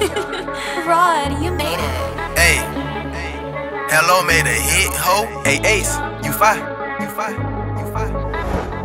Rod, you made it. Hey, hello, made a hit, ho. Hey, Ace, you fine, you fine, you fine.